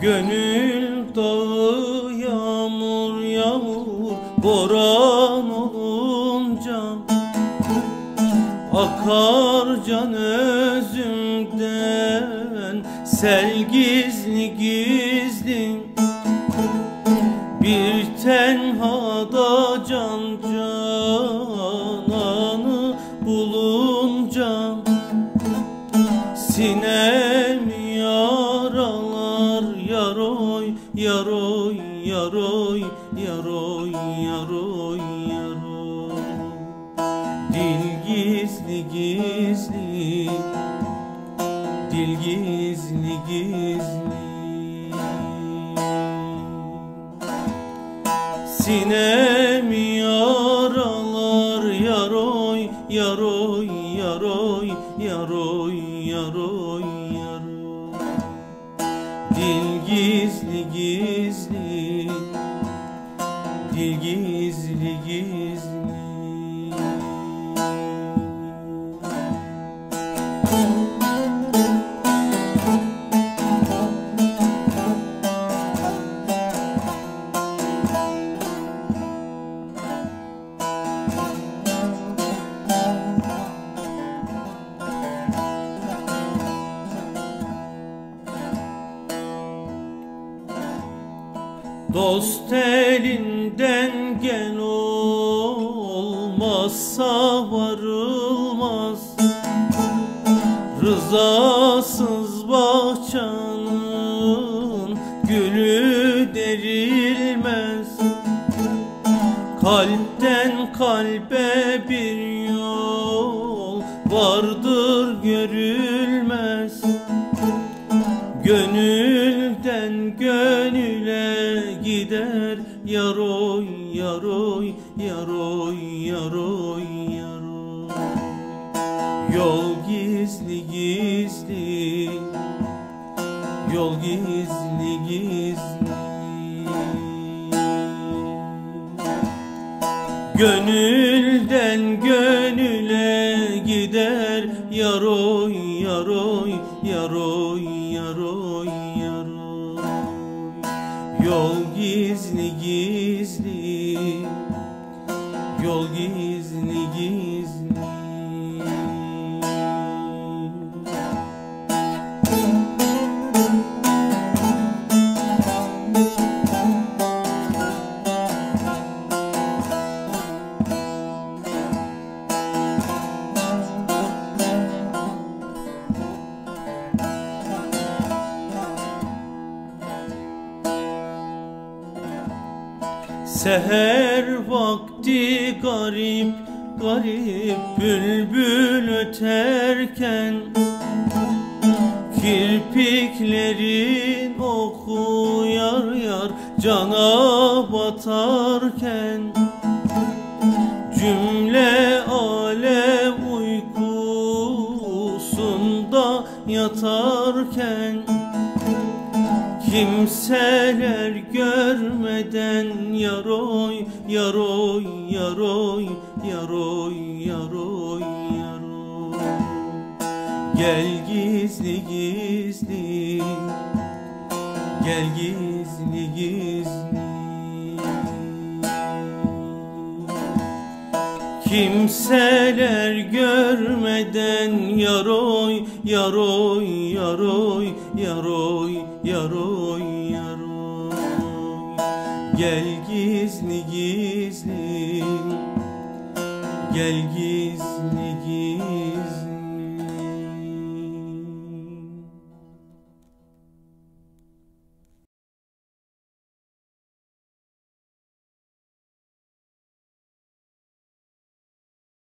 Gönül dağı yağmur yağmur boran Akar can özümden sel gizli gizli. Bir tenhada can cananı bulunca Sinem yaralar yaroy yaroy Dil gizli gizli. Dil gizli gizli. Sinem yaralar yaroy yaroy yaroy yaroy yaroy yaroy. Dil gizli gizli Dost elinden gel olmazsa varılmaz. Rızasız bahçanın gülü derilmez. Kalpten kalbe bir yol vardır görülmez. Gönülden gönüle gider. Yaroy yaroy yaroy yaroy yaroy. Yol gizli gizli. Yol gizli gizli. Gönülden gönüle gider. Yaroy yaroy yaroy yaroy yaroy. Yol gizli gizli Yol gizli gizli Seher vakti garip garip bülbül öterken Kirpiklerin oku yar yar cana batarken Cümle alem uykusunda yatarken Kimseler görmeden yaroy yaroy yaroy yaroy yaroy yaroy. Gel gizli gizli Gel gizli gizli Kimseler görmeden yaroy yaroy yaroy yaroy yaroy yaroy. Gel gizli gizli Gel gizli gizli